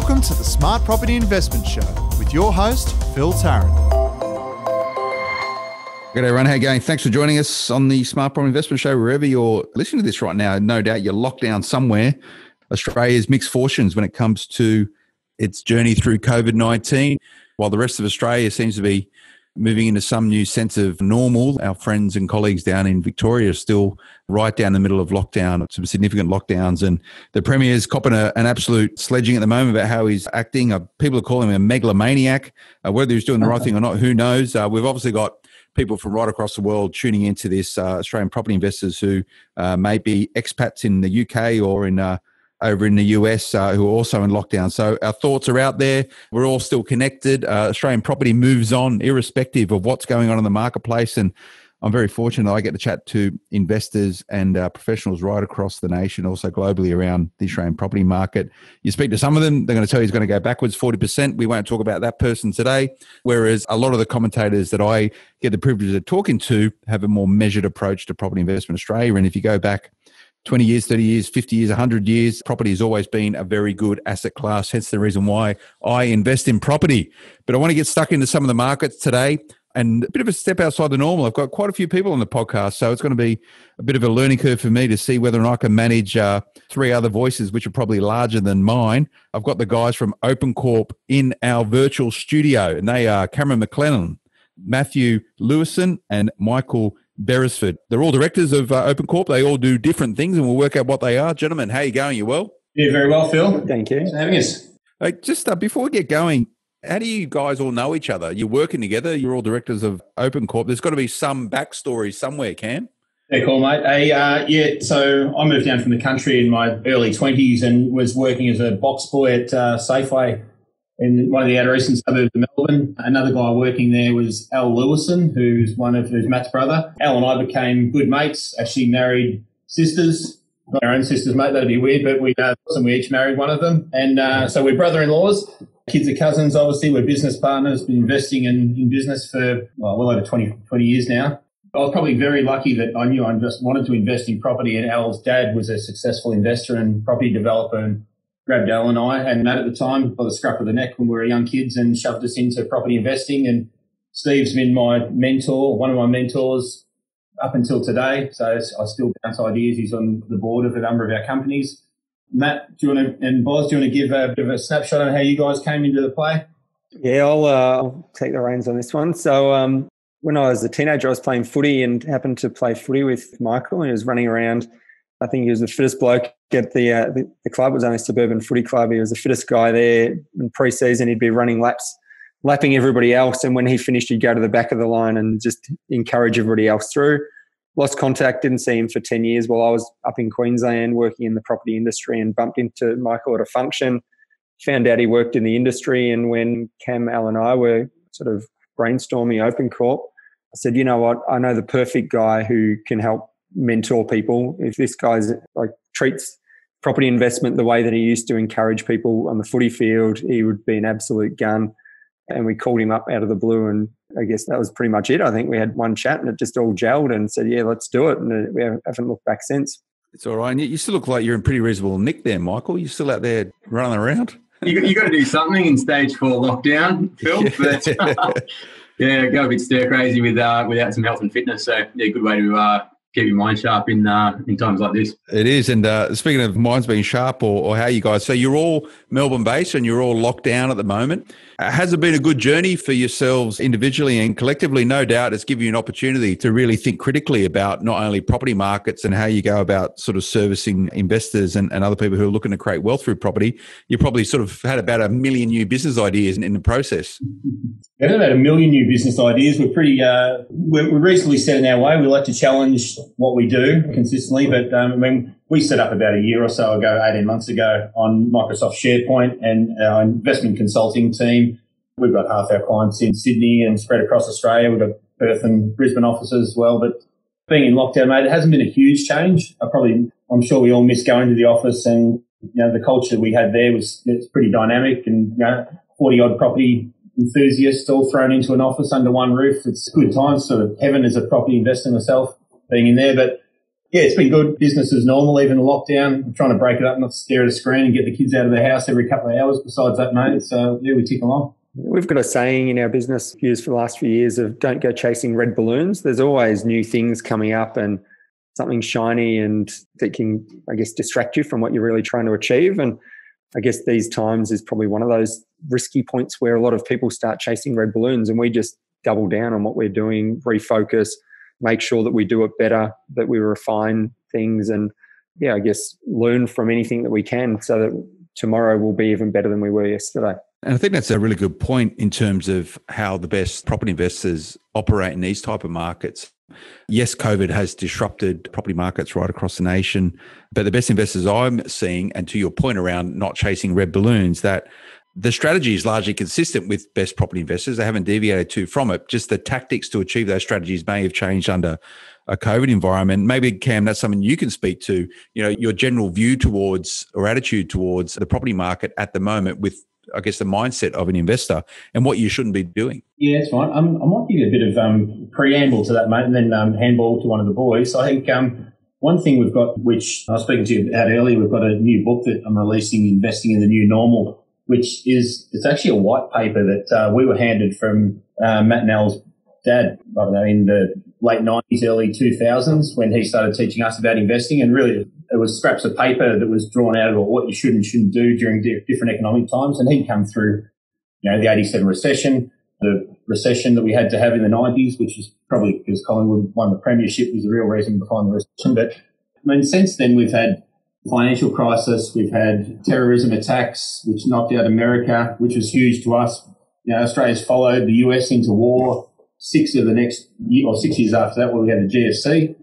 Welcome to the Smart Property Investment Show with your host, Phil Tarrant. Good day, everyone. How going? Thanks for joining us on the Smart Property Investment Show. Wherever you're listening to this right now, no doubt you're locked down somewhere. Australia's mixed fortunes when it comes to its journey through COVID 19. While the rest of Australia seems to be moving into some new sense of normal. Our friends and colleagues down in Victoria are still right down the middle of lockdown, some significant lockdowns. And the Premier's copping a, an absolute sledging at the moment about how he's acting. Uh, people are calling him a megalomaniac. Uh, whether he's doing the right thing or not, who knows? Uh, we've obviously got people from right across the world tuning into this, uh, Australian property investors who uh, may be expats in the UK or in uh, over in the US uh, who are also in lockdown. So our thoughts are out there. We're all still connected. Uh, Australian property moves on, irrespective of what's going on in the marketplace. And I'm very fortunate I get to chat to investors and uh, professionals right across the nation, also globally around the Australian property market. You speak to some of them, they're going to tell you it's going to go backwards 40%. We won't talk about that person today. Whereas a lot of the commentators that I get the privilege of talking to have a more measured approach to property investment Australia. And if you go back 20 years, 30 years, 50 years, 100 years, property has always been a very good asset class. Hence the reason why I invest in property. But I want to get stuck into some of the markets today and a bit of a step outside the normal. I've got quite a few people on the podcast, so it's going to be a bit of a learning curve for me to see whether or not I can manage uh, three other voices, which are probably larger than mine. I've got the guys from OpenCorp in our virtual studio, and they are Cameron McLellan, Matthew Lewison, and Michael Beresford. They're all directors of uh, OpenCorp. They all do different things, and we'll work out what they are. Gentlemen, how are you going? You well? Yeah, very well, Phil. Thank you. Thanks for having us. Hey, just uh, before we get going, how do you guys all know each other? You're working together. You're all directors of OpenCorp. There's got to be some backstory somewhere, Cam. Yeah, cool, mate. Hey, uh, yeah, so I moved down from the country in my early 20s and was working as a box boy at uh, Safeway in one of the outer eastern suburbs of Melbourne. Another guy working there was Al Lewison, who's one of who's Matt's brother. Al and I became good mates. Actually married sisters, not our own sisters, mate. That'd be weird, but we uh, and we each married one of them, and uh, so we're brother-in-laws. Kids are cousins, obviously. We're business partners. Been investing in, in business for well, well over 20, 20 years now. I was probably very lucky that I knew I just wanted to invest in property, and Al's dad was a successful investor and property developer, and grabbed Al and I and Matt at the time by the scruff of the neck when we were young kids and shoved us into property investing. And Steve's been my mentor, one of my mentors up until today. So I still bounce ideas. He's on the board of a number of our companies. Matt, do you want to, and Boz, do you want to give a bit of a snapshot on how you guys came into the play? Yeah, I'll, uh, take the reins on this one. So, um, when I was a teenager, I was playing footy and happened to play footy with Michael, and he was running around I think he was the fittest bloke at the, uh, the, the club. It was only suburban footy club. He was the fittest guy there. In pre-season, he'd be running laps, lapping everybody else. And when he finished, he'd go to the back of the line and just encourage everybody else through. Lost contact, didn't see him for 10 years while I was up in Queensland working in the property industry and bumped into Michael at a function. Found out he worked in the industry. And when Cam, Al, and I were sort of brainstorming Open OpenCorp, I said, you know what? I know the perfect guy who can help mentor people. If this guy's like treats property investment the way that he used to encourage people on the footy field, he would be an absolute gun. And we called him up out of the blue, and I guess that was pretty much it. I think we had one chat, and it just all gelled, and said, "Yeah, let's do it." And we haven't looked back since. It's all right. And you still look like you're in pretty reasonable nick there, Michael. You're still out there running around. you, you got to do something in stage four lockdown, Phil. But, yeah, go a bit stir crazy with uh, without some health and fitness. So yeah, good way to uh, keep your mind sharp in uh, in times like this. It is, and uh, speaking of minds being sharp, or, or how you guys, so you're all Melbourne based and you're all locked down at the moment. Has it been a good journey for yourselves individually and collectively? No doubt, it's given you an opportunity to really think critically about not only property markets and how you go about sort of servicing investors and, and other people who are looking to create wealth through property. You probably sort of had about a million new business ideas in, in the process. Had about a million new business ideas. We're pretty, uh, we're, we're reasonably set in our way. We like to challenge what we do consistently, but um, I mean, we set up about a year or so ago, 18 months ago, on Microsoft SharePoint and our investment consulting team. We've got half our clients in Sydney and spread across Australia. We've got Perth and Brisbane offices as well. But being in lockdown, mate, it hasn't been a huge change. I probably, I'm sure we all miss going to the office and, you know, the culture we had there was, it's pretty dynamic and, you know, 40 odd property enthusiasts all thrown into an office under one roof. It's good times, sort of heaven as a property investor myself being in there. But Yeah, it's been good. Business as normal, even lockdown. I'm trying to break it up, not stare at a screen and get the kids out of the house every couple of hours. Besides that, mate, so yeah, we tick along. We've got a saying in our business used for the last few years of don't go chasing red balloons. There's always new things coming up and something shiny and that can, I guess, distract you from what you're really trying to achieve. And I guess these times is probably one of those risky points where a lot of people start chasing red balloons and we just double down on what we're doing, refocus, make sure that we do it better, that we refine things and yeah, I guess learn from anything that we can so that tomorrow will be even better than we were yesterday. And I think that's a really good point in terms of how the best property investors operate in these type of markets. Yes, COVID has disrupted property markets right across the nation, but the best investors I'm seeing, and to your point around not chasing red balloons, that the strategy is largely consistent with best property investors. They haven't deviated too from it. Just the tactics to achieve those strategies may have changed under a COVID environment. Maybe Cam, that's something you can speak to. You know, your general view towards or attitude towards the property market at the moment with I guess, the mindset of an investor and what you shouldn't be doing. Yeah, that's fine. Um, I might give you a bit of um, preamble to that, mate, and then um, handball to one of the boys. I think um, one thing we've got, which I was speaking to you about earlier, we've got a new book that I'm releasing, Investing in the New Normal, which is it's actually a white paper that uh, we were handed from uh, Matt Nell's dad, I don't know, in the late 90s, early 2000s when he started teaching us about investing. And really, it was scraps of paper that was drawn out of what you should and shouldn't do during different economic times. And he'd come through, you know, the 87 recession, the recession that we had to have in the 90s, which is probably because Collingwood won the premiership was the real reason behind the recession. But I mean, since then, we've had financial crisis, we've had terrorism attacks, which knocked out America, which was huge to us. You know, Australia's followed the US into war. Six of the next year, or six years after that, we had the GFC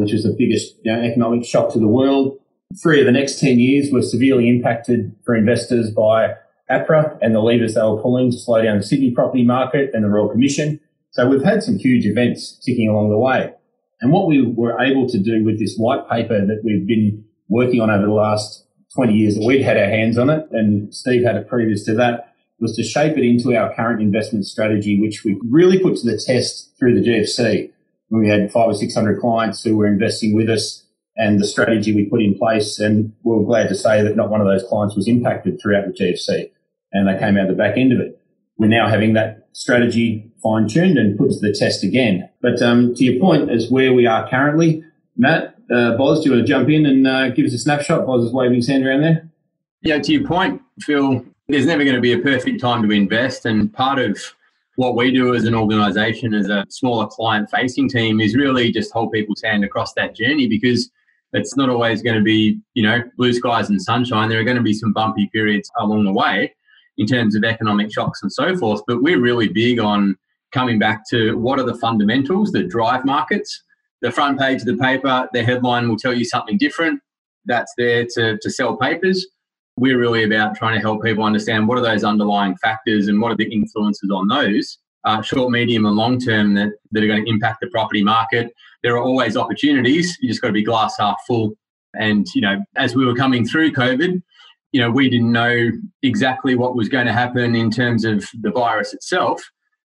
which was the biggest you know, economic shock to the world. Three of the next 10 years were severely impacted for investors by APRA and the levers they were pulling to slow down the Sydney property market and the Royal Commission. So we've had some huge events ticking along the way. And what we were able to do with this white paper that we've been working on over the last 20 years that we'd had our hands on it, and Steve had it previous to that, was to shape it into our current investment strategy, which we really put to the test through the GFC When we had five or 600 clients who were investing with us and the strategy we put in place. And we were glad to say that not one of those clients was impacted throughout the GFC and they came out the back end of it. We're now having that strategy fine tuned and put to the test again. But um, to your point, as where we are currently, Matt, uh, Boz, do you want to jump in and uh, give us a snapshot? Boz is waving his hand around there. Yeah, to your point, Phil, there's never going to be a perfect time to invest. And part of what we do as an organization, as a smaller client facing team, is really just hold people's hand across that journey because it's not always going to be, you know, blue skies and sunshine. There are going to be some bumpy periods along the way in terms of economic shocks and so forth. But we're really big on coming back to what are the fundamentals that drive markets. The front page of the paper, the headline will tell you something different. That's there to, to sell papers we're really about trying to help people understand what are those underlying factors and what are the influences on those uh, short, medium, and long term that, that are going to impact the property market. There are always opportunities. You just got to be glass half full. And, you know, as we were coming through COVID, you know, we didn't know exactly what was going to happen in terms of the virus itself.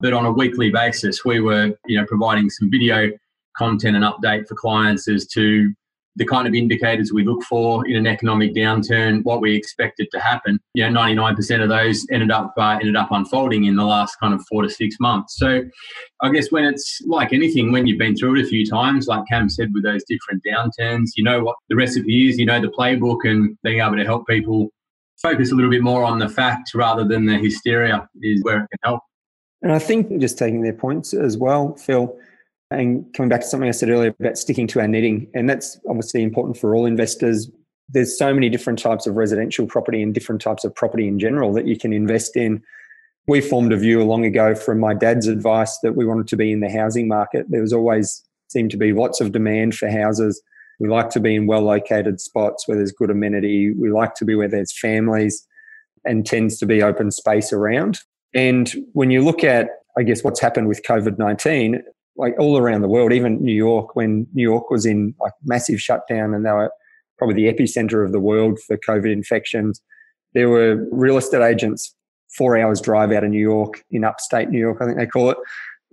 But on a weekly basis, we were, you know, providing some video content and update for clients as to the kind of indicators we look for in an economic downturn, what we expected to happen. You know, 99% of those ended up uh, ended up unfolding in the last kind of four to six months. So, I guess when it's like anything, when you've been through it a few times, like Cam said, with those different downturns, you know what the recipe is, you know the playbook, and being able to help people focus a little bit more on the facts rather than the hysteria is where it can help. And I think just taking their points as well, Phil and coming back to something I said earlier about sticking to our knitting, and that's obviously important for all investors. There's so many different types of residential property and different types of property in general that you can invest in. We formed a view long ago from my dad's advice that we wanted to be in the housing market. There was always seemed to be lots of demand for houses. We like to be in well located spots where there's good amenity. We like to be where there's families and tends to be open space around. And when you look at, I guess, what's happened with COVID 19, like all around the world, even New York, when New York was in like massive shutdown and they were probably the epicenter of the world for COVID infections, there were real estate agents four hours drive out of New York in upstate New York, I think they call it,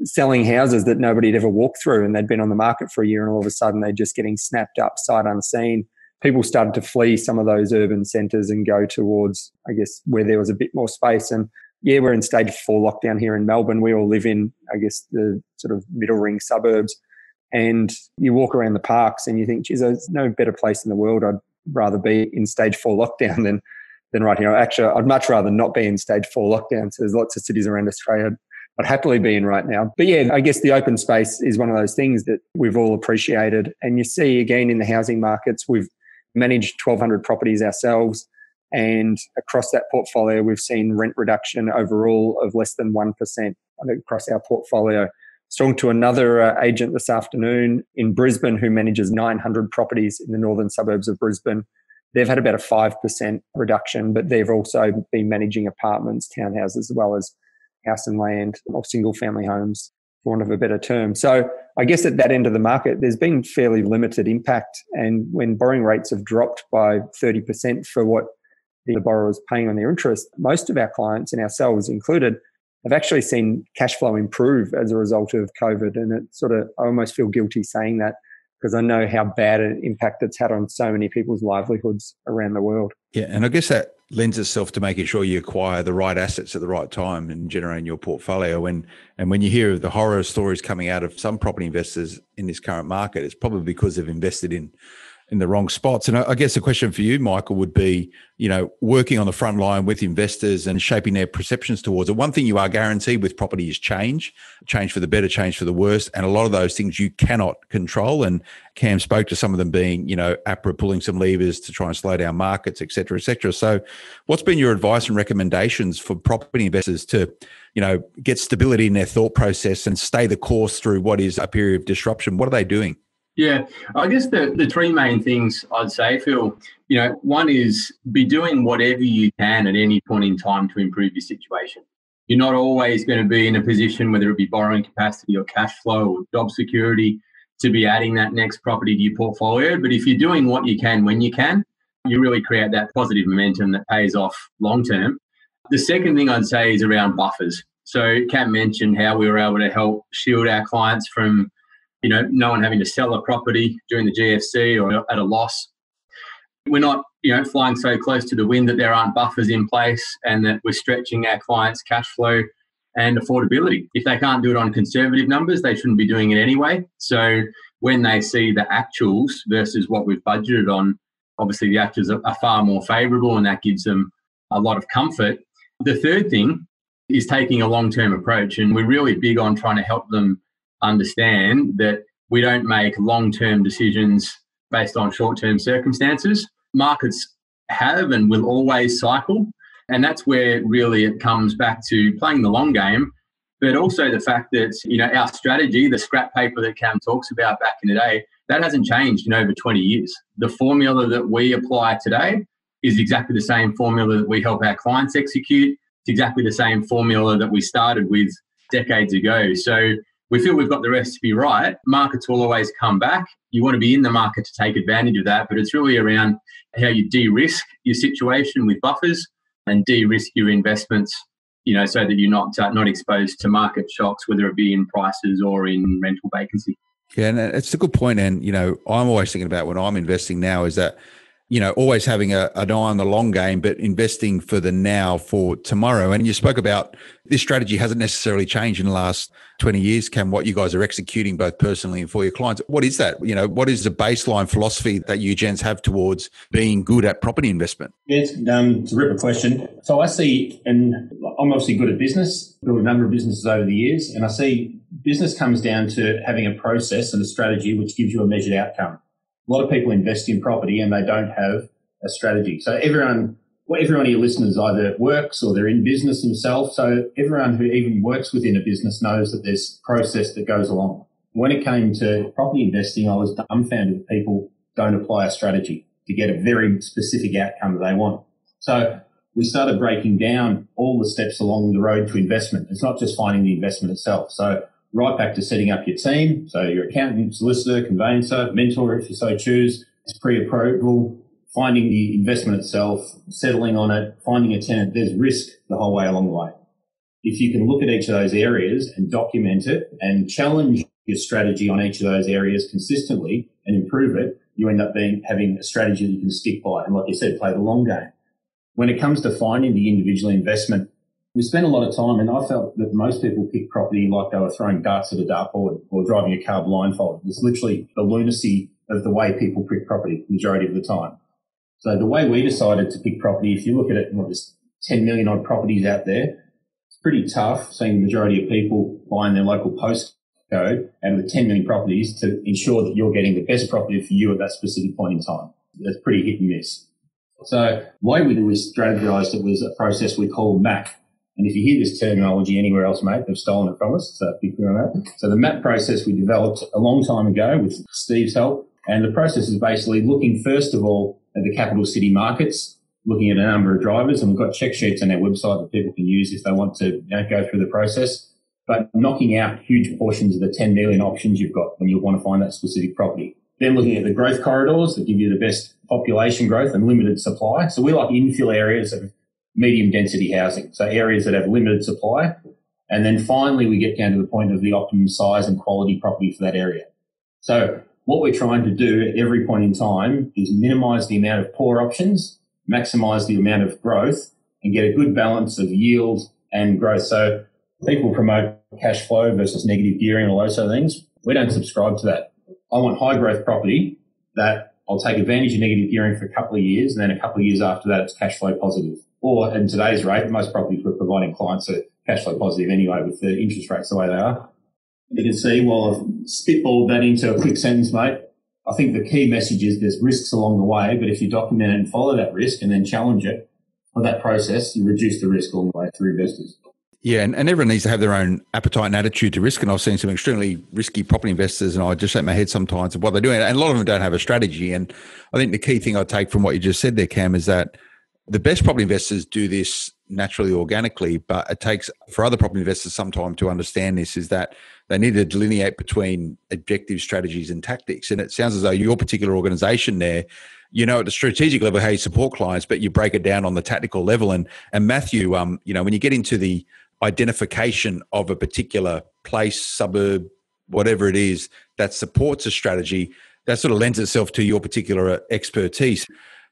selling houses that nobody had ever walked through and they'd been on the market for a year and all of a sudden they're just getting snapped up sight unseen. People started to flee some of those urban centres and go towards, I guess, where there was a bit more space. And yeah, we're in stage four lockdown here in Melbourne. We all live in, I guess, the sort of middle ring suburbs. And you walk around the parks and you think, geez, there's no better place in the world. I'd rather be in stage four lockdown than than right here. Actually, I'd much rather not be in stage four lockdown. So there's lots of cities around Australia I'd happily be in right now. But yeah, I guess the open space is one of those things that we've all appreciated. And you see again in the housing markets, we've managed 1,200 properties ourselves. And across that portfolio, we've seen rent reduction overall of less than 1% across our portfolio. Talking to another uh, agent this afternoon in Brisbane who manages 900 properties in the northern suburbs of Brisbane. They've had about a 5% reduction, but they've also been managing apartments, townhouses, as well as house and land or single family homes, for want of a better term. So I guess at that end of the market, there's been fairly limited impact. And when borrowing rates have dropped by 30% for what the borrower is paying on their interest, most of our clients and ourselves included have actually seen cash flow improve as a result of COVID. And it sort of, I almost feel guilty saying that because I know how bad an impact it's had on so many people's livelihoods around the world. Yeah. And I guess that lends itself to making sure you acquire the right assets at the right time and generating your portfolio. And and when you hear the horror stories coming out of some property investors in this current market, it's probably because they've invested in in the wrong spots. And I, guess the question for you, Michael, would be, you know, working on the front line with investors and shaping their perceptions towards it. One thing you are guaranteed with property is change, change for the better, change for the worse. And a lot of those things you cannot control. And Cam spoke to some of them being, you know, APRA pulling some levers to try and slow down markets, et cetera, et cetera. So what's been your advice and recommendations for property investors to, you know, get stability in their thought process and stay the course through what is a period of disruption? What are they doing? Yeah, I guess the, the three main things I'd say, Phil, you know, one is be doing whatever you can at any point in time to improve your situation. You're not always going to be in a position, whether it be borrowing capacity or cash flow or job security, to be adding that next property to your portfolio. But if you're doing what you can when you can, you really create that positive momentum that pays off long term. The second thing I'd say is around buffers. So Cam mentioned how we were able to help shield our clients from you know, no one having to sell a property during the GFC or at a loss. We're not, you know, flying so close to the wind that there aren't buffers in place and that we're stretching our clients' cash flow and affordability. If they can't do it on conservative numbers, they shouldn't be doing it anyway. So when they see the actuals versus what we've budgeted on, obviously the actuals are, far more favourable and that gives them a lot of comfort. The third thing is taking a long term approach, and we're really big on trying to help them understand that we don't make long term decisions based on short term circumstances. Markets have and will always cycle. And that's where really it comes back to playing the long game, but also the fact that, you know, our strategy, the scrap paper that Cam talks about back in the day, that hasn't changed in over 20 years. The formula that we apply today is exactly the same formula that we help our clients execute. It's exactly the same formula that we started with decades ago. So we feel we've got the recipe right. Markets will always come back. You want to be in the market to take advantage of that, but it's really around how you de-risk your situation with buffers and de-risk your investments. You know, so that you're not uh, not exposed to market shocks, whether it be in prices or in rental vacancy. Yeah, and it's a good point. And you know, I'm always thinking about when I'm investing now is that you know, always having a, an eye on the long game, but investing for the now for tomorrow. And you spoke about this strategy hasn't necessarily changed in the last 20 years, Cam, what you guys are executing both personally and for your clients. What is that? You know, what is the baseline philosophy that you gents have towards being good at property investment? Um, it's a ripper question. So I see, and I'm obviously good at business, built a number of businesses over the years, and I see business comes down to having a process and a strategy which gives you a measured outcome a lot of people invest in property and they don't have a strategy. So everyone, well, everyone of your listeners either works or they're in business themselves. So everyone who even works within a business knows that there's process that goes along. When it came to property investing, I was dumbfounded that people don't apply a strategy to get a very specific outcome that they want. So we started breaking down all the steps along the road to investment. It's not just finding the investment itself. So right back to setting up your team. So your accountant, solicitor, conveyancer, mentor, if you so choose, it's pre-approval, finding the investment itself, settling on it, finding a tenant. There's risk the whole way along the way. if you can look at each of those areas and document it and challenge your strategy on each of those areas consistently and improve it, you end up being having a strategy that you can stick by. And like you said, play the long game. When it comes to finding the individual investment, we spent a lot of time, and I felt that most people pick property like they were throwing darts at a dartboard or driving a car blindfolded. It's literally the lunacy of the way people pick property majority of the time. So the way we decided to pick property, if you look at it, there's 10 million odd properties out there it's pretty tough seeing the majority of people buying their local postcode out of the 10 million properties to ensure that you're getting the best property for you at that specific point in time. That's pretty hit and miss. So the way we strategized it was a process we call MAP. And if you hear this terminology anywhere else, mate, they've stolen it from us. So be clear on that. So the MAP process we developed a long time ago with Steve's help. And the process is basically looking first of all at the capital city markets looking at a number of drivers, and we've got check sheets on our website that people can use if they want to you know, go through the process. But knocking out huge portions of the 10 million options you've got when you want to find that specific property. Then looking at the growth corridors that give you the best population growth and limited supply. So we like infill areas of medium density housing. So areas that have limited supply. And then finally, we get down to the point of the optimum size and quality property for that area. So what we're trying to do at every point in time is minimize the amount of poor options maximize the amount of growth and get a good balance of yield and growth. So people promote cash flow versus negative gearing and all those sort of things. We don't subscribe to that. I want high growth property that I'll take advantage of negative gearing for a couple of years and then a couple of years after that it's cash flow positive. Or in today's rate, most properties we're providing clients are cash flow positive anyway with the interest rates the way they are. You can see, while I've spitballed that into a quick sentence, mate, I think the key message is there's risks along the way, but if you document and follow that risk and then challenge it or that process, you reduce the risk along the way through investors. Yeah, and, and everyone needs to have their own appetite and attitude to risk. And I've seen some extremely risky property investors, and I just shake my head sometimes of what they're doing. And a lot of them don't have a strategy. And I think the key thing I take from what you just said there, Cam, is that the best property investors do this naturally organically, but it takes for other property investors some time to understand this is that they need to delineate between objective strategies and tactics. And it sounds as though your particular organization there, you know, at the strategic level, how you support clients, but you break it down on the tactical level. And and Matthew, um, you know, when you get into the identification of a particular place, suburb, whatever it is that supports a strategy, that sort of lends itself to your particular expertise.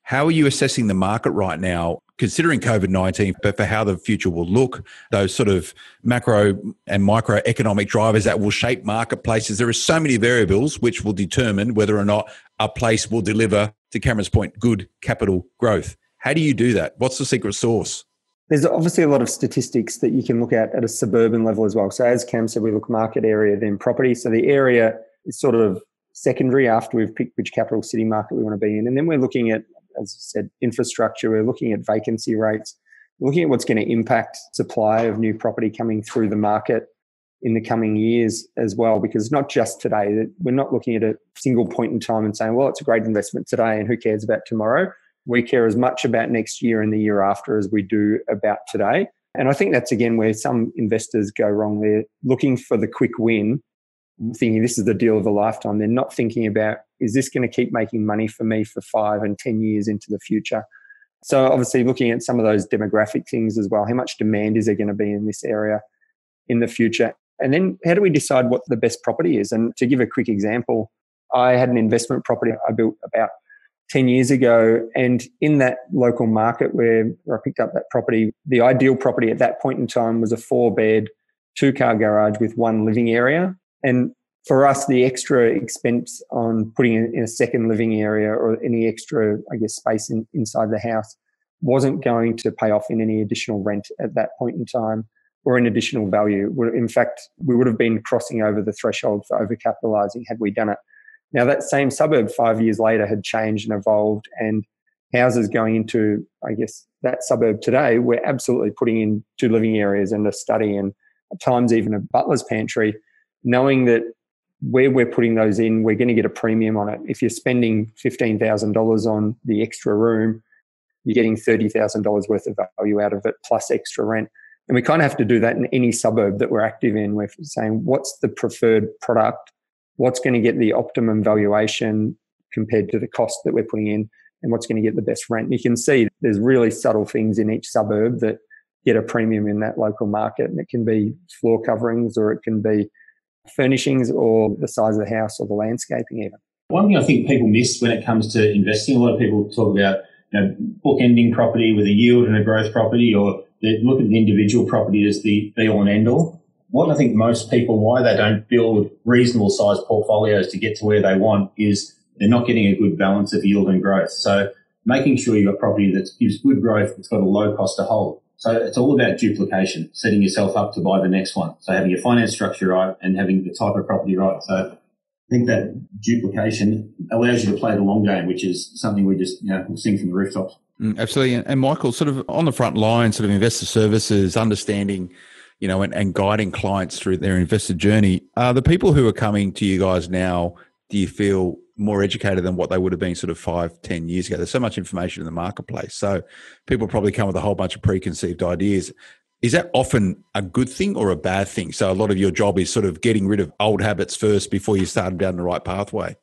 How are you assessing the market right now, considering COVID 19, but for how the future will look, those sort of macro and microeconomic drivers that will shape marketplaces? There are so many variables which will determine whether or not a place will deliver, to Cameron's point, good capital growth. How do you do that? What's the secret sauce? There's obviously a lot of statistics that you can look at at a suburban level as well. So, as Cam said, we look market area, then property. So, the area is sort of secondary after we've picked which capital city market we want to be in. And then we're looking at as I said, infrastructure. We're looking at vacancy rates, looking at what's going to impact supply of new property coming through the market in the coming years as well. Because it's not just today, we're not looking at a single point in time and saying, well, it's a great investment today and who cares about tomorrow. We care as much about next year and the year after as we do about today. And I think that's again where some investors go wrong. They're looking for the quick win thinking this is the deal of a lifetime. They're not thinking about, is this going to keep making money for me for five and 10 years into the future? So, obviously, looking at some of those demographic things as well. How much demand is there going to be in this area in the future? And then, how do we decide what the best property is? And to give a quick example, I had an investment property I built about 10 years ago. And in that local market where, where I picked up that property, the ideal property at that point in time was a four bed, two car garage with one living area and for us, the extra expense on putting in a second living area or any extra, I guess, space in, inside the house wasn't going to pay off in any additional rent at that point in time or in additional value. In fact, we would have been crossing over the threshold for overcapitalizing had we done it. Now, that same suburb five years later had changed and evolved, and houses going into, I guess, that suburb today, we're absolutely putting in two living areas and a study and at times even a butler's pantry knowing that where we're putting those in, we're going to get a premium on it. If you're spending $15,000 on the extra room, you're getting $30,000 worth of value out of it plus extra rent. And we kind of have to do that in any suburb that we're active in. We're saying, what's the preferred product? What's going to get the optimum valuation compared to the cost that we're putting in? And what's going to get the best rent? And you can see there's really subtle things in each suburb that get a premium in that local market. And it can be floor coverings or it can be furnishings or the size of the house or the landscaping even. One thing I think people miss when it comes to investing, a lot of people talk about you know, bookending property with a yield and a growth property, or they look at the individual property as the be all and end all. What I think most people, why they don't build reasonable sized portfolios to get to where they want is they're not getting a good balance of yield and growth. So making sure you've got property that gives good growth, it's got a low cost to hold. So it's all about duplication, setting yourself up to buy the next one. So having your finance structure right and having the type of property right. So I think that duplication allows you to play the long game, which is something we just you know sing from the rooftops. Mm, absolutely, and, and Michael, sort of on the front line, sort of investor services, understanding, you know, and, and guiding clients through their investor journey. Are the people who are coming to you guys now? Do you feel more educated than what they would have been sort of five, ten years ago. There's so much information in the marketplace. So people probably come with a whole bunch of preconceived ideas. Is that often a good thing or a bad thing? So a lot of your job is sort of getting rid of old habits first before you start down the right pathway.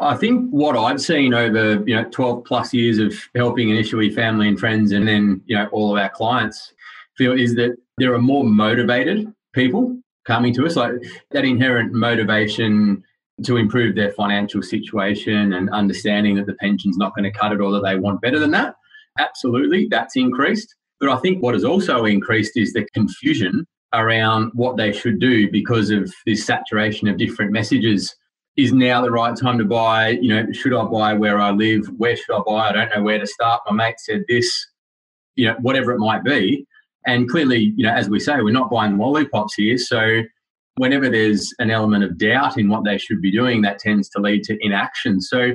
I think what I've seen over you know 12 plus years of helping initially family and friends, and then you know all of our clients feel is that there are more motivated people coming to us. Like that inherent motivation to improve their financial situation and understanding that the pension's not going to cut it or that they want better than that. Absolutely, that's increased. But I think what has also increased is the confusion around what they should do because of this saturation of different messages. Is now the right time to buy? You know, should I buy where I live? Where should I buy? I don't know where to start. My mate said this, you know, whatever it might be. And clearly, you know, as we say, we're not buying lollipops here. So whenever there's an element of doubt in what they should be doing, that tends to lead to inaction. So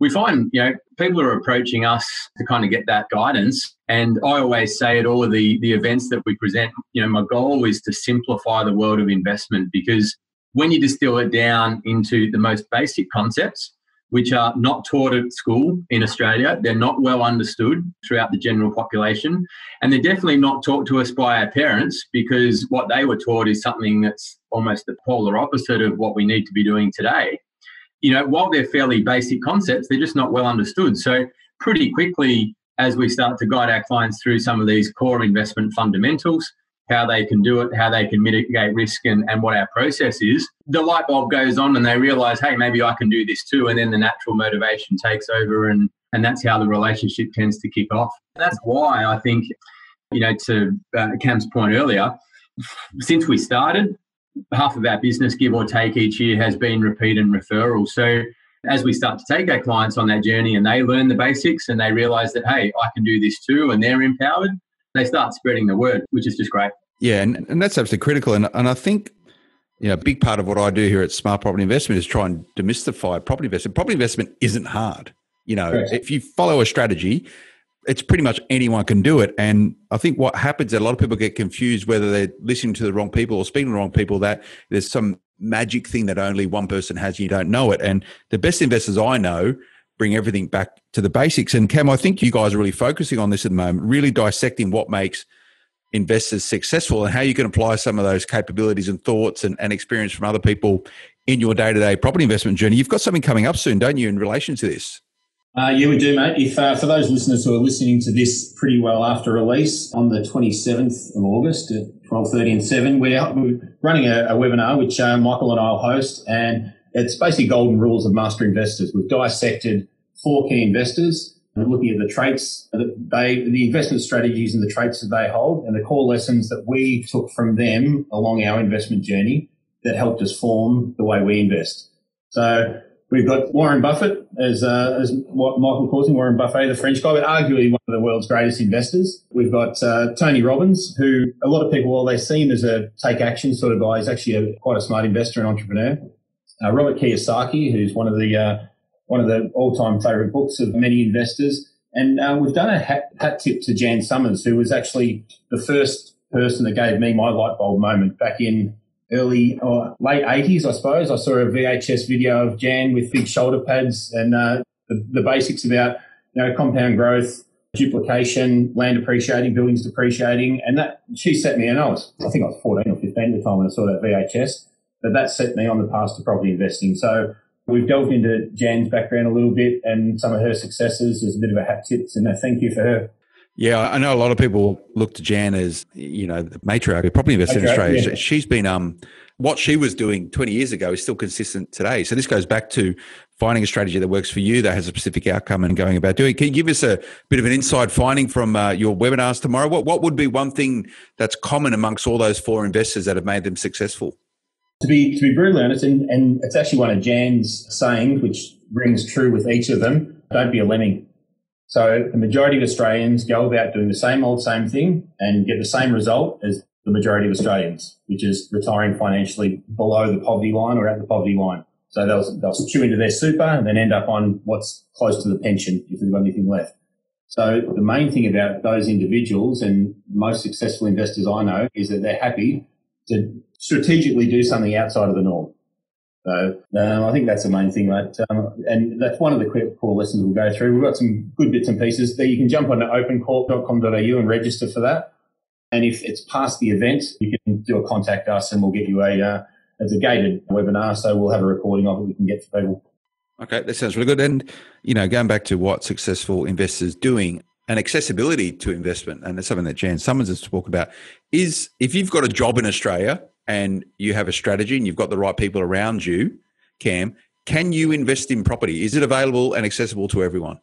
we find, you know, people are approaching us to kind of get that guidance. And I always say at all of the, the events that we present, you know, my goal is to simplify the world of investment because when you distill it down into the most basic concepts, which are not taught at school in Australia. They're not well understood throughout the general population. And they're definitely not taught to us by our parents because what they were taught is something that's almost the polar opposite of what we need to be doing today. You know, while they're fairly basic concepts, they're just not well understood. So, pretty quickly, as we start to guide our clients through some of these core investment fundamentals, how they can do it, how they can mitigate risk, and, and what our process is, the light bulb goes on and they realize, hey, maybe I can do this too. And then the natural motivation takes over, and, and that's how the relationship tends to kick off. That's why I think, you know, to uh, Cam's point earlier, since we started, half of our business, give or take, each year has been repeat and referral. So as we start to take our clients on that journey and they learn the basics and they realize that, hey, I can do this too, and they're empowered, they start spreading the word, which is just great. Yeah, and, and that's absolutely critical. And, and I think you know, a big part of what I do here at Smart Property Investment is try and demystify property investment. Property investment isn't hard. You know, right. if you follow a strategy, it's pretty much anyone can do it. And I think what happens is a lot of people get confused whether they're listening to the wrong people or speaking to the wrong people, that there's some magic thing that only one person has and you don't know it. And the best investors I know bring everything back to the basics. And Cam, I think you guys are really focusing on this at the moment, really dissecting what makes investors successful and how you can apply some of those capabilities and thoughts and, and experience from other people in your day-to-day property investment journey. You've got something coming up soon, don't you, in relation to this? Uh, yeah, we do, mate. If uh, for those listeners who are listening to this pretty well after release on the 27th of August at 12:30 and 7, we're, we're running a, a webinar which uh, Michael and I'll host, and it's basically golden rules of master investors. We've dissected four key investors and looking at the traits that they, the investment strategies and the traits that they hold and the core lessons that we took from them along our investment journey that helped us form the way we invest. So we've got Warren Buffett as, uh, as Michael calls him, Warren Buffett, the French guy, but arguably one of the world's greatest investors. We've got uh, Tony Robbins, who a lot of people, while they see him as a take action sort of guy, he's actually a, quite a smart investor and entrepreneur uh, Robert Kiyosaki, who's one of the uh, one of the all-time favorite books of many investors. And uh, we've done a hat, hat, tip to Jan Somers, who was actually the first person that gave me my light bulb moment back in early or late 80s, I suppose. I saw a VHS video of Jan with big shoulder pads and uh, the, the, basics about you know compound growth, duplication, land appreciating, buildings depreciating, and that she set me. And I was, I think I was 14 or 15 at the time when I saw that VHS but that set me on the path to property investing. So we've delved into Jan's background a little bit and some of her successes. There's a bit of a hat tip and a thank you for her. Yeah, I know a lot of people look to Jan as you know the matriarch of property investors in Australia. Yeah. She's been um what she was doing 20 years ago is still consistent today. So this goes back to finding a strategy that works for you that has a specific outcome and going about doing. It. Can you give us a bit of an inside finding from uh, your webinars tomorrow? What what would be one thing that's common amongst all those four investors that have made them successful? To be to be brutally honest, and, and it's actually one of Jan's sayings, which rings true with each of them. Don't be a lemming. So the majority of Australians go about doing the same old same thing and get the same result as the majority of Australians, which is retiring financially below the poverty line or at the poverty line. So they'll, they'll chew into their super and then end up on what's close to the pension if they've got anything left. So the main thing about those individuals and most successful investors I know is that they're happy to strategically do something outside of the norm. So um, I think that's the main thing, right? Um, and that's one of the core lessons we'll go through. We've got some good bits and pieces that you can jump on to opencorp.com.au and register for that. And if it's past the event, you can do a contact us and we'll get you a, uh, it's a gated webinar. So we'll have a recording of it we can get for people. Okay, that sounds really good. And, you know, going back to what successful investors doing and accessibility to investment, and that's something that Jan Somers has talked about, is if you've got a job in Australia and you have a strategy and you've got the right people around you, Cam, can you invest in property? Is it available and accessible to everyone?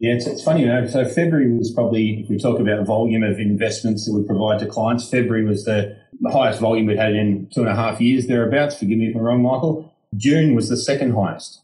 Yeah, it's, it's funny, you know. So February was probably, if we talk about volume of investments that we provide to clients, February was the, highest volume we'd had in two and a half years thereabouts. Forgive me if I'm wrong, Michael. June was the second highest.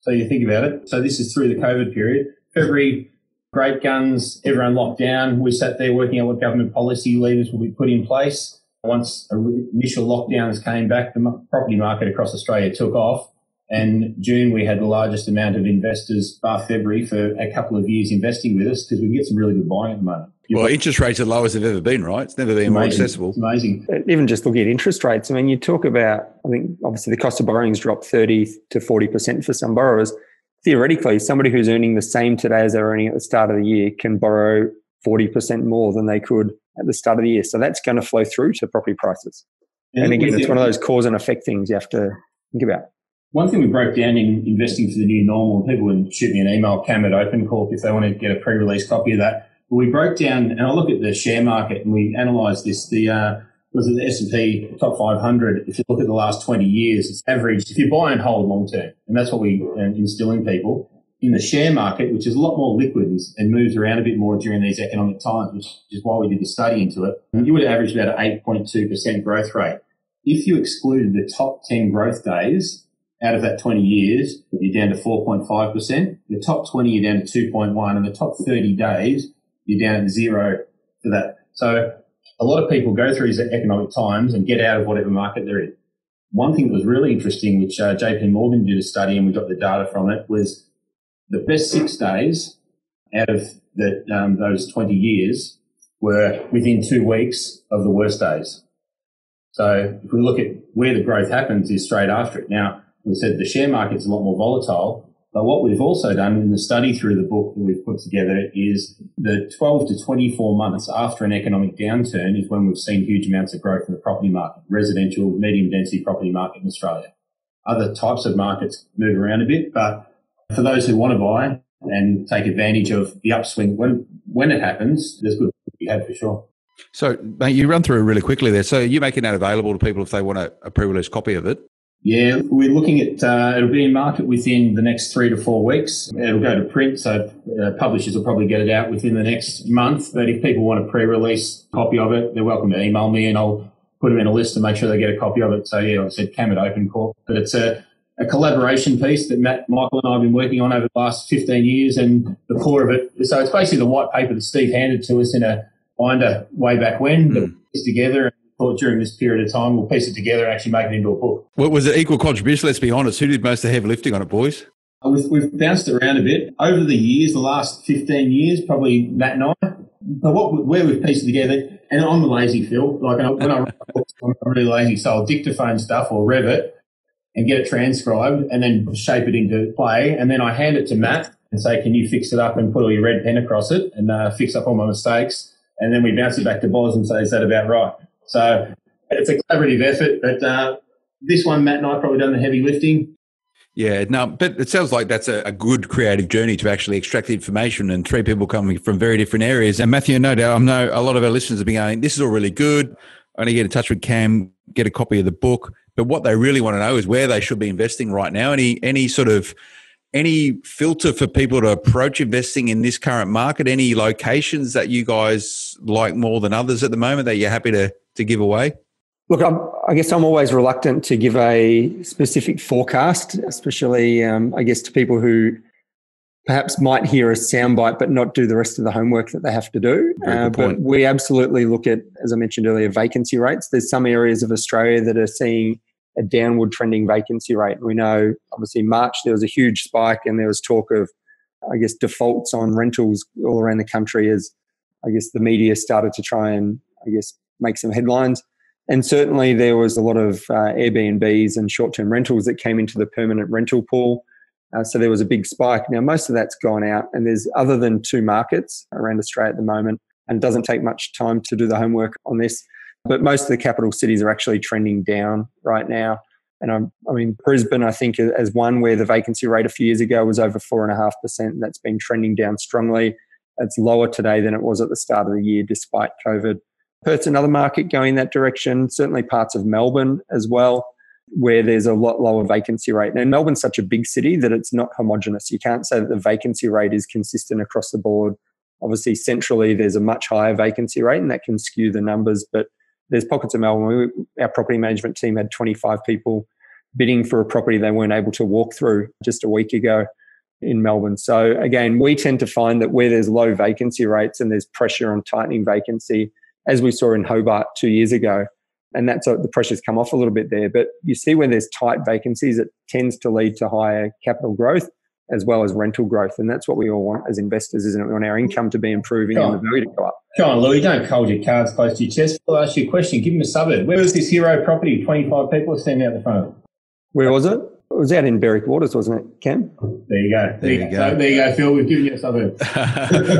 So you think about it. So this is through the COVID period. February, great guns, everyone locked down. We sat there working out what government policy levers will be put in place. Once initial lockdowns came back, the property market across Australia took off. And June, we had the largest amount of investors bar February for a couple of years investing with us because we can get some really good buying at the moment. Well, interest rates are low as they've ever been, right? It's never been more accessible. It's amazing. Even just looking at interest rates, I mean, you talk about, I think obviously the cost of borrowing has dropped 30 to 40% for some borrowers. Theoretically, somebody who's earning the same today as they're earning at the start of the year can borrow 40% more than they could at the start of the year. So that's going to flow through to property prices. Yeah, and again, it's one of those cause and effect things you have to think about. One thing we broke down in investing for the new normal, people would shoot me an email, cam at OpenCorp, if they want to get a pre-release copy of that. But we broke down, and I look at the share market, and we analysed this. The uh, was it the S and P top 500? If you look at the last 20 years, it's averaged. If you buy and hold long term, and that's what we uh, instill in people in the share market, which is a lot more liquid and moves around a bit more during these economic times, which is why we did the study into it. You would average about an 8.2% growth rate. If you excluded the top 10 growth days, out of that 20 years, you're down to 4.5%. The top 20, you're down to 2.1 and the top 30 days, you're down to zero for that. So a lot of people go through these economic times and get out of whatever market they're in. One thing that was really interesting, which uh, JP Morgan did a study and we got the data from it, was the best six days out of the, um, those 20 years were within two weeks of the worst days. So if we look at where the growth happens is straight after it. Now, we said the share market's a lot more volatile. But what we've also done in the study through the book that we've put together is the 12 to 24 months after an economic downturn is when we've seen huge amounts of growth in the property market, residential, medium density property market in Australia. Other types of markets move around a bit, but for those who want to buy and take advantage of the upswing when, when it happens, there's good to be had for sure. So, mate, you run through it really quickly there. So, you're making that available to people if they want a, a pre-release copy of it. Yeah, we're looking at uh, it'll be in market within the next three to four weeks. It'll go to print, so uh, publishers will probably get it out within the next month. But if people want a pre-release copy of it, they're welcome to email me, and I'll put them in a list to make sure they get a copy of it. So yeah, like I said Cam at OpenCorp, but it's a a collaboration piece that Matt, Michael, and I have been working on over the last 15 years, and the core of it. So it's basically the white paper that Steve handed to us in a binder way back when, mm. but together thought during this period of time we'll piece it together and actually make it into a book. What was it equal contribution? Let's be honest. Who did most of the heavy lifting on it, boys? Uh, we've, we've bounced around a bit over the years, the last 15 years, probably Matt and I. But what, where we've pieced it together, and I'm a lazy Phil, like when I write books, I'm really lazy, so I'll dictaphone stuff or Revit and get it transcribed and then shape it into play. And then I hand it to Matt and say, can you fix it up and put all your red pen across it and uh, fix up all my mistakes? And then we bounce it back to Boz and say, is that about right? So it's a collaborative effort, but uh, this one, Matt and I probably done the heavy lifting. Yeah, no, but it sounds like that's a, a, good creative journey to actually extract the information and three people coming from very different areas. And Matthew, no doubt, I know a lot of our listeners have been going, this is all really good. I need to get in touch with Cam, get a copy of the book. But what they really want to know is where they should be investing right now. Any any sort of any filter for people to approach investing in this current market? Any locations that you guys like more than others at the moment that you're happy to to give away? Look, I'm, i guess I'm always reluctant to give a specific forecast, especially um, I guess to people who perhaps might hear a soundbite but not do the rest of the homework that they have to do. Uh, but we absolutely look at, as I mentioned earlier, vacancy rates. There's some areas of Australia that are seeing a downward trending vacancy rate. We know, obviously, March there was a huge spike and there was talk of, I guess, defaults on rentals all around the country as, I guess, the media started to try and, I guess, make some headlines. And certainly there was a lot of uh, Airbnbs and short term rentals that came into the permanent rental pool. Uh, so there was a big spike. Now, most of that's gone out, and there's other than two markets around Australia at the moment, and it doesn't take much time to do the homework on this. But most of the capital cities are actually trending down right now. And I'm, I mean, Brisbane, I think, as one where the vacancy rate a few years ago was over 4.5%. and That's been trending down strongly. It's lower today than it was at the start of the year, despite COVID. Perth's another market going that direction, certainly parts of Melbourne as well, where there's a lot lower vacancy rate. And Melbourne's such a big city that it's not homogenous. You can't say that the vacancy rate is consistent across the board. Obviously, centrally, there's a much higher vacancy rate, and that can skew the numbers. But there's pockets of Melbourne. We, our property management team had 25 people bidding for a property they weren't able to walk through just a week ago in Melbourne. So again, we tend to find that where there's low vacancy rates and there's pressure on tightening vacancy, as we saw in Hobart two years ago. And that's uh, the pressure's come off a little bit there. But you see when there's tight vacancies, it tends to lead to higher capital growth as well as rental growth. And that's what we all want as investors, isn't it? We want our income to be improving and the value to go up. Come on, Louis, don't hold your cards close to your chest. I'll ask you a question. Give him a suburb. Where was this hero property? 25 people standing out the front of it. Where was it? It was out in Berwick Waters, wasn't it, Cam? There you go. There, there you go. go. So, there you go, Phil. We've given you a suburb.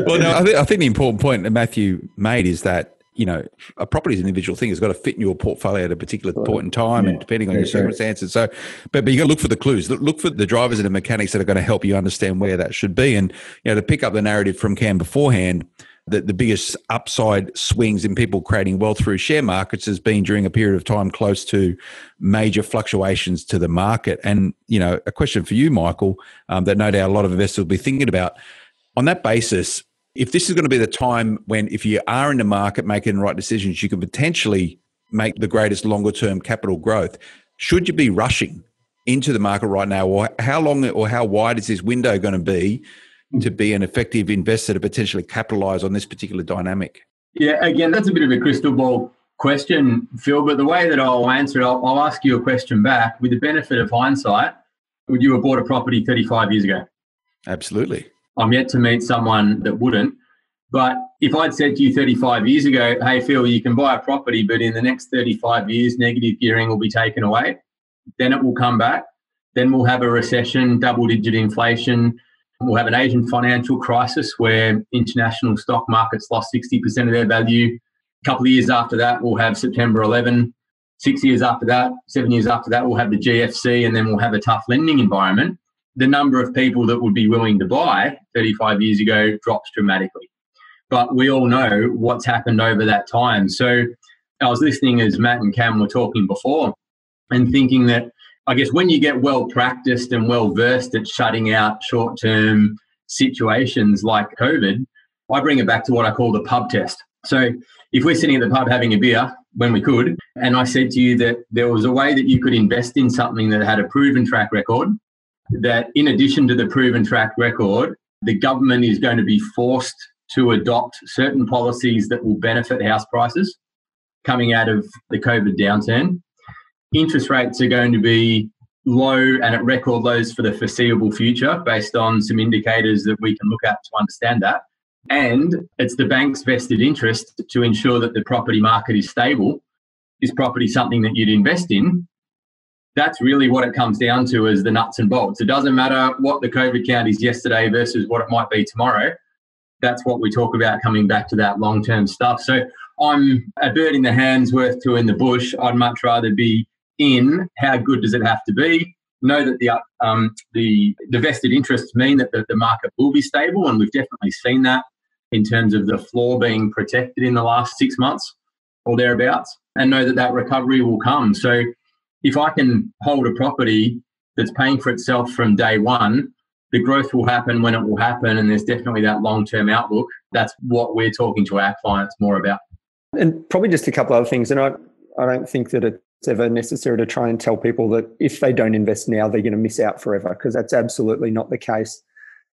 well, no, I, th- I think the important point that Matthew made is that you know, a property is an individual thing. It's got to fit in your portfolio at a particular point in time yeah. and depending on your circumstances. So, but, but you got to look for the clues. Look for the drivers and the mechanics that are going to help you understand where that should be. And, you know, to pick up the narrative from Cam beforehand, that the biggest upside swings in people creating wealth through share markets has been during a period of time close to major fluctuations to the market. And, you know, a question for you, Michael, um, that no doubt a lot of investors will be thinking about. On that basis, if this is going to be the time when, if you are in the market making the right decisions, you can potentially make the greatest longer term capital growth. Should you be rushing into the market right now, or how long or how wide is this window going to be to be an effective investor to potentially capitalize on this particular dynamic? Yeah, again, that's a bit of a crystal ball question, Phil. But the way that I'll answer it, I'll, I'll ask you a question back with the benefit of hindsight. Would you have bought a property 35 years ago? Absolutely. I'm yet to meet someone that wouldn't. But if I'd said to you 35 years ago, hey, Phil, you can buy a property, but in the next 35 years, negative gearing will be taken away, then it will come back. Then we'll have a recession, double digit inflation. We'll have an Asian financial crisis where international stock markets lost 60% of their value. A couple of years after that, we'll have September 11. Six years after that, seven years after that, we'll have the GFC, and then we'll have a tough lending environment the number of people that would be willing to buy 35 years ago drops dramatically. But we all know what's happened over that time. So I was listening as Matt and Cam were talking before and thinking that I guess when you get well practiced and well versed at shutting out short term situations like COVID, I bring it back to what I call the pub test. So if we're sitting at the pub having a beer when we could, and I said to you that there was a way that you could invest in something that had a proven track record that in addition to the proven track record, the government is going to be forced to adopt certain policies that will benefit house prices coming out of the COVID downturn. Interest rates are going to be low and at record lows for the foreseeable future based on some indicators that we can look at to understand that. And it's the bank's vested interest to ensure that the property market is stable. Is property something that you'd invest in? That's really what it comes down to is the nuts and bolts. It doesn't matter what the COVID count is yesterday versus what it might be tomorrow. That's what we talk about coming back to that long term stuff. So I'm a bird in the hand's worth two in the bush. I'd much rather be in how good does it have to be know that the um, the, the vested interests mean that the, the market will be stable, and we've definitely seen that in terms of the floor being protected in the last six months or thereabouts, and know that that recovery will come. So, if I can hold a property that's paying for itself from day one, the growth will happen when it will happen, and there's definitely that long term outlook. That's what we're talking to our clients more about. And probably just a couple other things. And I, I don't think that it's ever necessary to try and tell people that if they don't invest now, they're going to miss out forever, because that's absolutely not the case.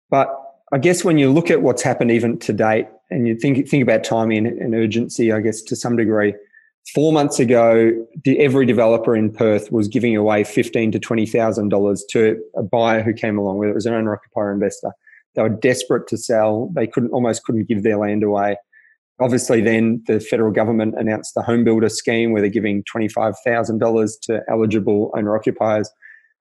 But I guess when you look at what's happened even to date, and you think think about timing and urgency, I guess to some degree, four months ago, every developer in Perth was giving away fifteen to twenty thousand dollars to a buyer who came along, whether it was an owner occupier investor. They were desperate to sell. They couldn't almost couldn't give their land away. Obviously, then the federal government announced the home builder scheme where they're giving twenty five thousand dollars to eligible owner occupiers.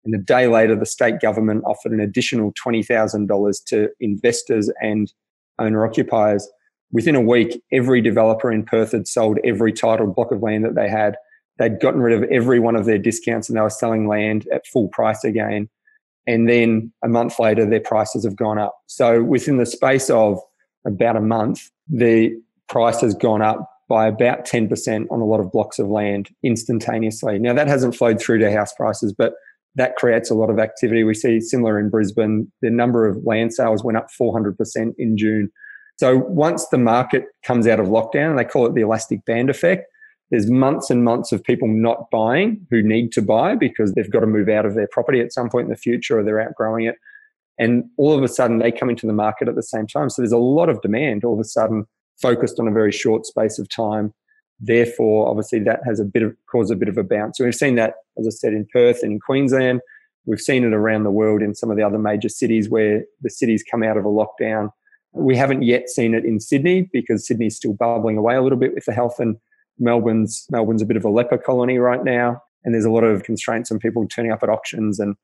And a day later, the state government offered an additional twenty thousand dollars to investors and owner occupiers within a week, every developer in Perth had sold every titled block of land that they had. They'd gotten rid of every one of their discounts and they were selling land at full price again. And then a month later, their prices have gone up. So within the space of about a month, the price has gone up by about 10% on a lot of blocks of land instantaneously. Now, that hasn't flowed through to house prices, but that creates a lot of activity. We see similar in Brisbane. The number of land sales went up 400% in June. So once the market comes out of lockdown, they call it the elastic band effect, there's months and months of people not buying who need to buy because they've got to move out of their property at some point in the future or they're outgrowing it. And all of a sudden they come into the market at the same time. So there's a lot of demand all of a sudden focused on a very short space of time. Therefore, obviously that has a bit of caused a bit of a bounce. So we've seen that, as I said, in Perth and in Queensland. We've seen it around the world in some of the other major cities where the cities come out of a lockdown we haven't yet seen it in Sydney because Sydney's still bubbling away a little bit with the health and Melbourne's Melbourne's a bit of a leper colony right now and there's a lot of constraints on people turning up at auctions and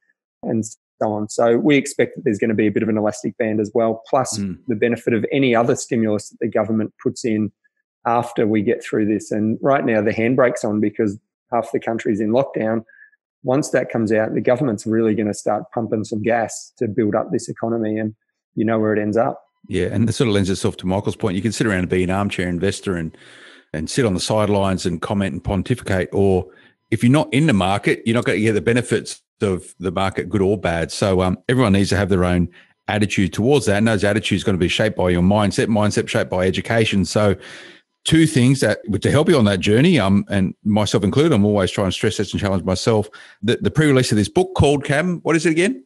and so on. So we expect that there's going to be a bit of an elastic band as well, plus mm. the benefit of any other stimulus that the government puts in after we get through this. And right now the handbrake's on because half the country's in lockdown. Once that comes out, the government's really going to start pumping some gas to build up this economy and you know where it ends up. Yeah, and it sort of lends itself to Michael's point. You can sit around and be an armchair investor and and sit on the sidelines and comment and pontificate, or if you're not in the market, you're not going to get the benefits of the market, good or bad. So um, everyone needs to have their own attitude towards that, and those attitudes going to be shaped by your mindset, mindset shaped by education. So two things that to help you on that journey, um, and myself included, I'm always trying to stress this and challenge myself. The, the pre-release of this book called Cam, what is it again?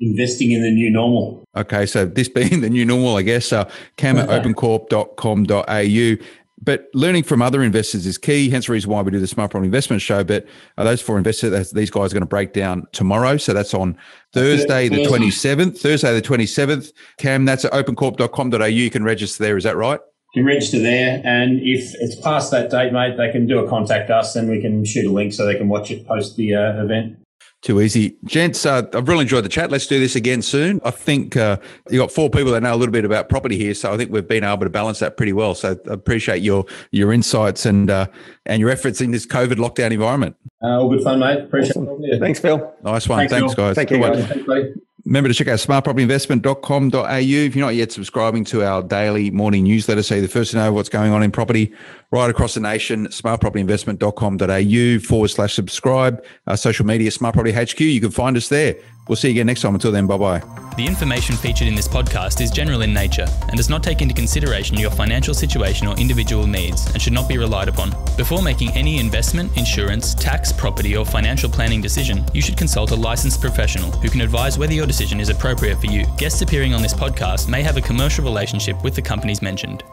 Investing in the new normal. Okay, so this being the new normal, I guess, uh, cam at opencorp.com.au. But learning from other investors is key. Hence the reason why we do the Smart Property Investment Show. But uh, those four investors, these guys are going to break down tomorrow. So that's on Thursday, the 27th. Thursday, the 27th. Cam, that's at opencorp.com.au. You can register there. Is that right? You can register there. And if it's past that date, mate, they can do a contact us and we can shoot a link so they can watch it post the uh, event. Too easy. Gents, uh, I've really enjoyed the chat. Let's do this again soon. I think uh, you got four people that know a little bit about property here, so I think we've been able to balance that pretty well. So I appreciate your your insights and uh, and your efforts in this COVID lockdown environment. Uh, all good fun, mate. Appreciate awesome. it. Thanks, Phil. Nice one. Thanks, Thanks guys. Thank you, guys. Thanks, Remember to check out smartpropertyinvestment.com.au. If you're not yet subscribing to our daily morning newsletter, so you're the first to know what's going on in property right across the nation, smartpropertyinvestment.com.au forward slash subscribe. Our social media, Smart Property HQ. You can find us there. We'll see you again next time. Until then, bye bye. The information featured in this podcast is general in nature and does not take into consideration your financial situation or individual needs and should not be relied upon. Before making any investment, insurance, tax, property, or financial planning decision, you should consult a licensed professional who can advise whether your decision is appropriate for you. Guests appearing on this podcast may have a commercial relationship with the companies mentioned.